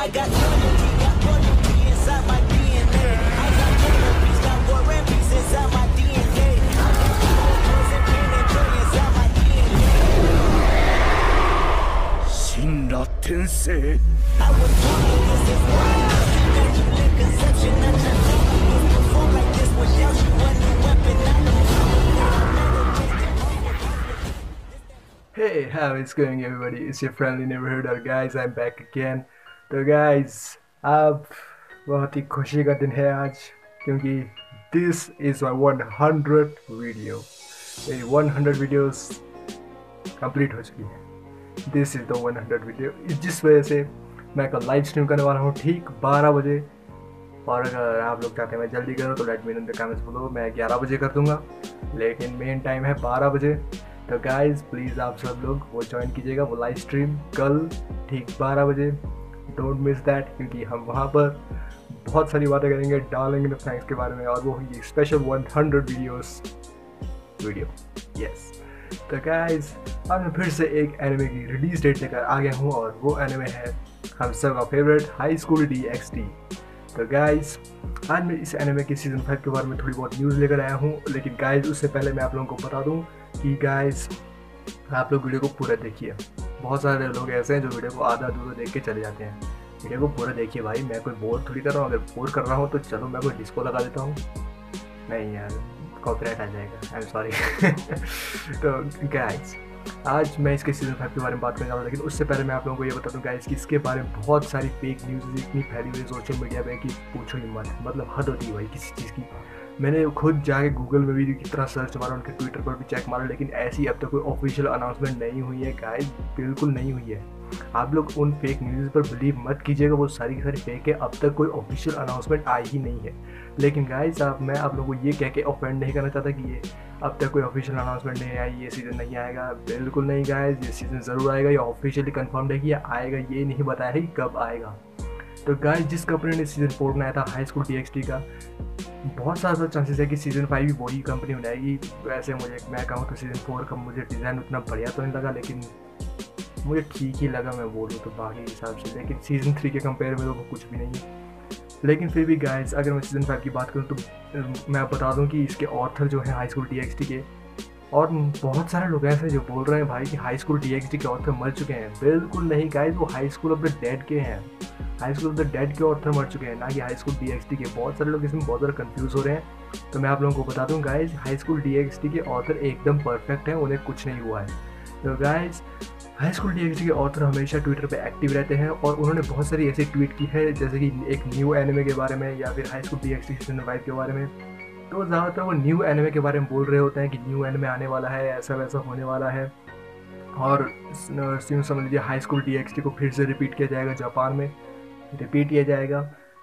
I got loyalty, got loyalty inside my DNA. I got cannabis, got war and peace inside my DNA. I got poison, pain, and joy inside my DNA. 神罗天圣 I was born like this, is why I immaculate conception. I just don't was perform like this without you. A new weapon, I know how to Hey, how is going everybody? It's your friendly neighborhood और guys I'm back again. तो guys, आप बहुत ही खुशी का दिन है आज, क्योंकि this is my 100 video. मेरी वन हंड्रेड वीडियोज़ कंप्लीट हो चुकी है। दिस इज़ द 100 वीडियो जिस वजह से मैं कल लाइव स्ट्रीम करने वाला हूँ ठीक 12 बजे। और अगर आप लोग चाहते हैं मैं जल्दी करूँ तो let me in the comments बोलो मैं 11 बजे कर दूँगा, लेकिन मेन टाइम है 12 बजे। तो गाइज़ प्लीज़ आप सब लोग वो ज्वाइन कीजिएगा, वो लाइव स्ट्रीम कल ठीक 12 बजे। डोंट मिस दैट क्योंकि हम वहाँ पर बहुत सारी बातें करेंगे, डालेंगे थैंक्स के बारे में, और वो होगी स्पेशल 100 वीडियोस वीडियो यस तो गाइज़ अब मैं फिर से एक एनिमे की रिलीज़ डेट लेकर आ गया हूँ, और वो एनिमे है हम सब का favourite high school D X T तो गाइज़ आज मैं इस एनिमे के सीज़न फाइव के बारे में थोड़ी बहुत न्यूज़ लेकर आया हूँ, लेकिन गाइज़ उससे पहले मैं आप लोगों को बता दूँ कि गाइज़ आप लोग वीडियो को पूरा देखिए। बहुत सारे लोग ऐसे हैं जो वीडियो को आधा अधूरा देख के चले जाते हैं। वीडियो को पूरा देखिए भाई, मैं कोई बोर थोड़ी कर रहा हूँ, अगर बोर कर रहा हूँ तो चलो मैं कोई डिस्को लगा देता हूँ। नहीं यार कॉपीराइट आ जाएगा। आई एम सॉरी तो गाइज़ आज मैं इसके सीज़न फाइव के बारे में बात करने जा रहा हूँ, लेकिन उससे पहले मैं आप लोगों को ये बता दूँ गाइज़ कि इसके बारे में बहुत सारी फेक न्यूज़ इतनी फैली हुई सोशल मीडिया पे कि पूछो ही मत। मतलब हद होती है भाई किसी चीज़ की। मैंने खुद जाके गूगल में भी कितना सर्च मारा, उनके ट्विटर पर भी चेक मारा, लेकिन ऐसी अब तक तो कोई ऑफिशियल अनाउंसमेंट नहीं हुई है गाइज़ बिल्कुल नहीं हुई है. आप लोग उन फेक न्यूज़ पर बिलीव मत कीजिएगा, वो सारी की सारी फेक है. अब तक कोई ऑफिशियल अनाउंसमेंट आई ही नहीं है. लेकिन गाइज़ आप, मैं आप लोगों को ये कह के ऑफेंड नहीं करना चाहता कि ये अब तक कोई ऑफिशियल अनाउंसमेंट नहीं आई, ये सीज़न नहीं आएगा. बिल्कुल नहीं गाइज़ ये सीज़न ज़रूर आएगा, ये ऑफिशियली कंफर्म है कि ये आएगा. ये नहीं बताया है कि कब आएगा. तो गाइज़ जिस कंपनी ने सीज़न फोर बनाया था हाई स्कूल टी का बहुत सारा चांसेस है कि सीज़न फाइव भी वही कंपनी बनाएगी वैसे मुझे, मैं कहूँ तो सीज़न फोर का मुझे डिज़ाइन उतना बढ़िया तो नहीं लगा, लेकिन मुझे ठीक ही लगा मैं बोलूँ तो बाकी हिसाब से। लेकिन सीज़न थ्री के कंपेयर में तो वो कुछ भी नहीं है। लेकिन फिर भी गाइस अगर मैं सीज़न फाइव की बात करूँ तो मैं बता दूँ कि इसके ऑथर जो है हाई स्कूल टी के, और बहुत सारे लोग ऐसे जो बोल रहे हैं भाई कि हाई स्कूल टी के ऑथर मर चुके हैं। बिल्कुल नहीं गाइस वो हाई स्कूल अपने डेड के हैं। High school of the dead के ऑथर मर चुके हैं। ना कि हाई स्कूल टी के। बहुत सारे लोग इसमें बहुत ज़्यादा कन्फ्यूज़ हो रहे हैं। तो मैं आप लोगों को बता दूँ गाइज़ हाई स्कूल टी के ऑथर एकदम परफेक्ट हैं। उन्हें कुछ नहीं हुआ है। तो गाइज़ हाई स्कूल डी के ऑथर हमेशा ट्विटर पे एक्टिव रहते हैं और उन्होंने बहुत सारी ऐसी ट्वीट की है, जैसे कि एक न्यू एनिमे के बारे में या फिर high school D season five के बारे में। तो ज़्यादातर वो न्यू एनिमे के बारे में बोल रहे होते हैं कि न्यू एनिमे आने वाला है, ऐसा वैसा होने वाला है। और समझ लीजिए हाई स्कूल डी को फिर से रिपीट किया जाएगा जापान में। रिपीट किया जाएगा।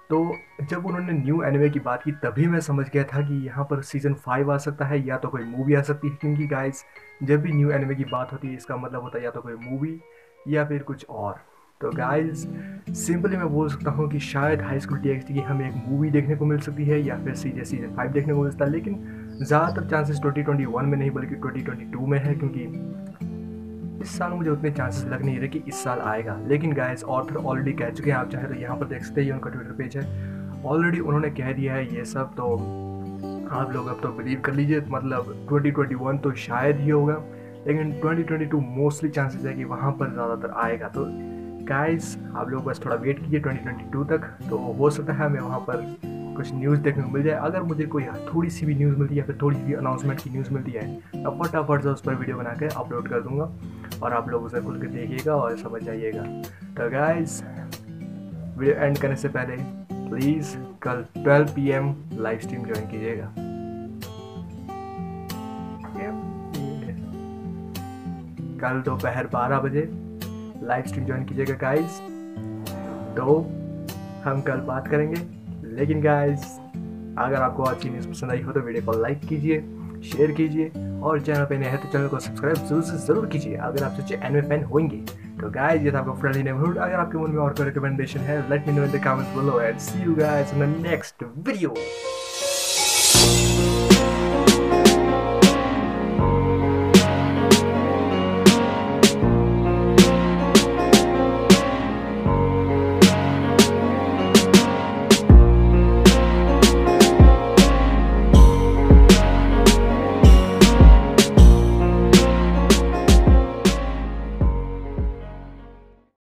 तो जब उन्होंने न्यू एनिमे की बात की, तभी मैं समझ गया था कि यहाँ पर सीज़न फाइव आ सकता है या तो कोई मूवी आ सकती है। क्योंकि गाइस जब भी न्यू एनिमे की बात होती है, इसका मतलब होता है या तो कोई मूवी या फिर कुछ और। तो गाइस सिंपली मैं बोल सकता हूँ कि शायद हाई स्कूल टी की हमें एक मूवी देखने को मिल सकती है या फिर सीधे सीज़न फाइव देखने को मिल सकता है। लेकिन ज़्यादातर चांसेस ट्वेंटी ट्वेंटी वन में नहीं, बल्कि ट्वेंटी ट्वेंटी टू में है, क्योंकि इस साल मुझे उतने चांसेस लग नहीं रहे कि इस साल आएगा। लेकिन गाइस ऑथर ऑलरेडी कह चुके हैं, आप चाहे तो यहाँ पर देख सकते हैं उनका ट्विटर पेज है। ऑलरेडी उन्होंने कह दिया है ये सब तो आप लोग अब तो बिलीव कर लीजिए मतलब 2021 तो शायद ही होगा, लेकिन 2022 मोस्टली चांसेस है कि वहाँ पर ज़्यादातर आएगा। तो गाइस आप लोग बस थोड़ा वेट कीजिए 2022 तक तो हो सकता है हमें वहाँ पर कुछ न्यूज़ देखने को मिल जाए। अगर मुझे कोई थोड़ी सी भी न्यूज़ मिलती है, या फिर थोड़ी सी भी अनाउंसमेंट की न्यूज़ मिलती है तो फटाफट से उस पर वीडियो बना के अपलोड कर दूँगा। और आप लोग उसे खुल के देखिएगा और समझ जाइएगा। तो गाइस वीडियो एंड करने से पहले प्लीज़ कल 12 पीएम लाइव स्ट्रीम ज्वाइन कीजिएगा। कल दोपहर 12 बजे लाइव स्ट्रीम ज्वाइन कीजिएगा गाइस तो हम कल बात करेंगे। लेकिन गाइस अगर आपको अच्छी न्यूज़ पसंद आई हो तो वीडियो को लाइक कीजिए। शेयर कीजिए और चैनल पे नए हैं तो चैनल को सब्सक्राइब ज़रूर से ज़रूर कीजिए, अगर आप सच्चे एनवे फ़ैन होंगे। तो गाइस ये था आपका फ्रेंडली नेबरहुड अगर आपके मन में और कोई रिकमेंडेशन है let me know in the comments below and see you guys in the next video